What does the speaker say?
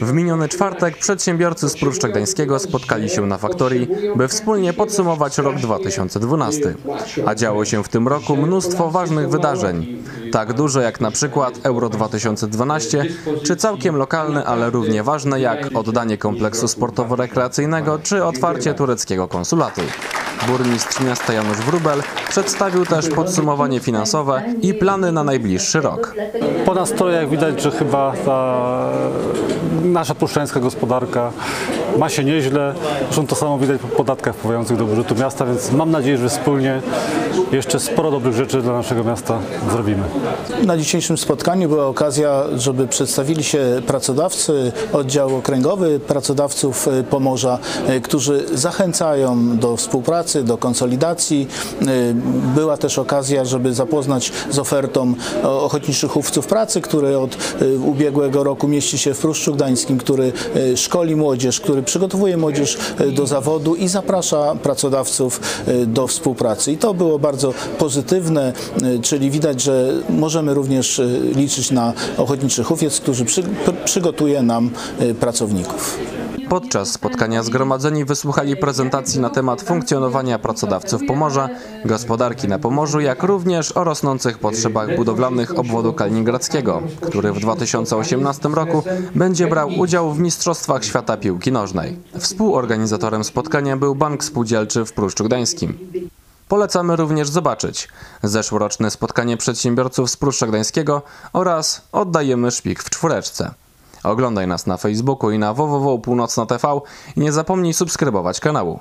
W miniony czwartek przedsiębiorcy z Pruszcza Gdańskiego spotkali się na faktorii, by wspólnie podsumować rok 2012. A działo się w tym roku mnóstwo ważnych wydarzeń. Tak duże jak na przykład Euro 2012, czy całkiem lokalne, ale równie ważne jak oddanie kompleksu sportowo-rekreacyjnego, czy otwarcie tureckiego konsulatu. Burmistrz miasta Janusz Wrubel przedstawił też podsumowanie finansowe i plany na najbliższy rok. Po jak widać, że chyba ta nasza puszczańska gospodarka ma się nieźle. Zresztą to samo widać po podatkach wpływających do budżetu miasta, więc mam nadzieję, że wspólnie jeszcze sporo dobrych rzeczy dla naszego miasta zrobimy. Na dzisiejszym spotkaniu była okazja, żeby przedstawili się pracodawcy, oddział okręgowy pracodawców y, Pomorza, y, którzy zachęcają do współpracy, do konsolidacji. Y, Była też okazja, żeby zapoznać z ofertą ochotniczych chówców pracy, który od ubiegłego roku mieści się w Pruszczu Gdańskim, który szkoli młodzież, który przygotowuje młodzież y, do zawodu i zaprasza pracodawców y, do współpracy. I to było bardzo pozytywne, y, czyli widać, że możemy również liczyć na ochotniczy hufiec, który przy, pr- przygotuje nam pracowników. Podczas spotkania zgromadzeni wysłuchali prezentacji na temat funkcjonowania pracodawców Pomorza, gospodarki na Pomorzu, jak również o rosnących potrzebach budowlanych obwodu kaliningradzkiego, który w 2018 roku będzie brał udział w Mistrzostwach Świata Piłki Nożnej. Współorganizatorem spotkania był Bank Spółdzielczy w Pruszczu Gdańskim. Polecamy również zobaczyć zeszłoroczne spotkanie przedsiębiorców z Pruszcza Gdańskiego oraz Oddajemy szpik w czwóreczce. Oglądaj nas na Facebooku i na www.północna.tv i nie zapomnij subskrybować kanału.